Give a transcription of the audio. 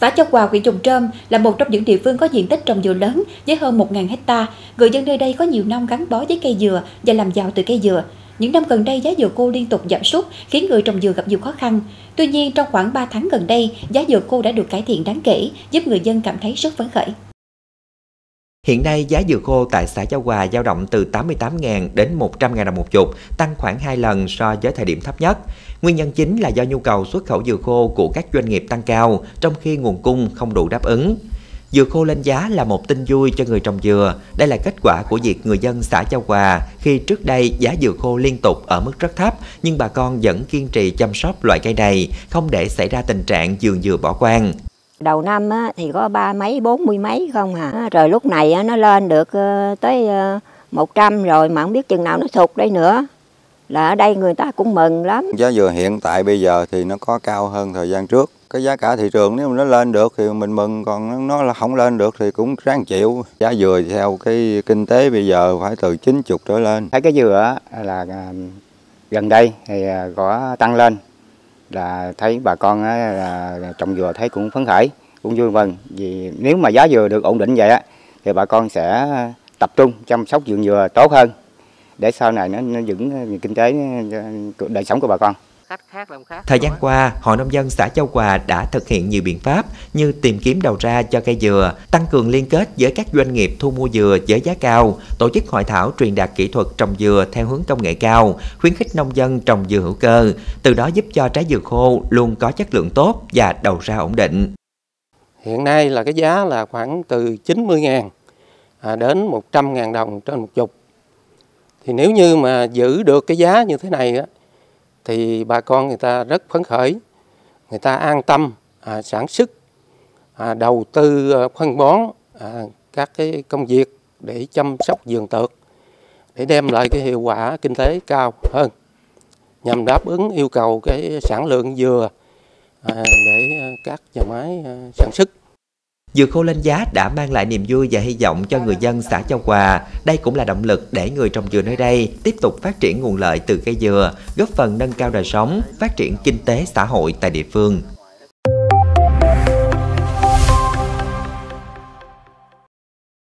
Xã Châu Hòa, huyện Trùng Trơm là một trong những địa phương có diện tích trồng dừa lớn với hơn 1.000 hecta. Người dân nơi đây có nhiều năm gắn bó với cây dừa và làm giàu từ cây dừa. Những năm gần đây giá dừa khô liên tục giảm sút khiến người trồng dừa gặp nhiều khó khăn. Tuy nhiên trong khoảng 3 tháng gần đây, giá dừa khô đã được cải thiện đáng kể, giúp người dân cảm thấy rất phấn khởi. Hiện nay giá dừa khô tại xã Giao Hòa dao động từ 88.000 đến 100.000 đồng một chục, tăng khoảng 2 lần so với thời điểm thấp nhất. Nguyên nhân chính là do nhu cầu xuất khẩu dừa khô của các doanh nghiệp tăng cao, trong khi nguồn cung không đủ đáp ứng. Dừa khô lên giá là một tin vui cho người trồng dừa. Đây là kết quả của việc người dân xã Châu Hòa khi trước đây giá dừa khô liên tục ở mức rất thấp nhưng bà con vẫn kiên trì chăm sóc loại cây này, không để xảy ra tình trạng dường dừa bỏ quang. Đầu năm á, thì có ba mấy, bốn mươi mấy không hả? Rồi lúc này á, nó lên được ờ, tới ờ, một trăm rồi mà không biết chừng nào nó sụt đây nữa. Là ở đây người ta cũng mừng lắm. Giá dừa hiện tại bây giờ thì nó có cao hơn thời gian trước. Cái giá cả thị trường nếu mà nó lên được thì mình mừng, còn nó là không lên được thì cũng ráng chịu. Giá dừa theo cái kinh tế bây giờ phải từ 90 trở lên. Thấy cái dừa là à, gần đây thì à, có tăng lên là thấy bà con á, là trồng dừa thấy cũng phấn khởi cũng vui mừng. Vì nếu mà giá dừa được ổn định vậy á thì bà con sẽ tập trung chăm sóc vườn dừa tốt hơn để sau này nó, nó vững ờ, kinh tế ờ, đời sống của bà con. Thời gian qua, Hội Nông dân xã Châu Hòa đã thực hiện nhiều biện pháp như tìm kiếm đầu ra cho cây dừa, tăng cường liên kết với các doanh nghiệp thu mua dừa với giá cao, tổ chức hội thảo truyền đạt kỹ thuật trồng dừa theo hướng công nghệ cao, khuyến khích nông dân trồng dừa hữu cơ, từ đó giúp cho trái dừa khô luôn có chất lượng tốt và đầu ra ổn định. Hiện nay là cái giá là khoảng từ 90 ngàn à, đến 100 ngàn đồng trên một chục. Thì nếu như mà giữ được cái giá như thế này á, thì bà con người ta rất phấn khởi, người ta an tâm à, sản xuất, à, đầu tư à, phân bón, à, các cái công việc để chăm sóc vườn tược để đem lại cái hiệu quả kinh tế cao hơn nhằm đáp ứng yêu cầu cái sản lượng dừa à, để à, các nhà máy à, sản xuất. Dừa khô lên giá đã mang lại niềm vui và hy vọng cho người dân xã Châu Hòa. Đây cũng là động lực để người trồng dừa nơi đây tiếp tục phát triển nguồn lợi từ cây dừa, góp phần nâng cao đời sống, phát triển kinh tế xã hội tại địa phương.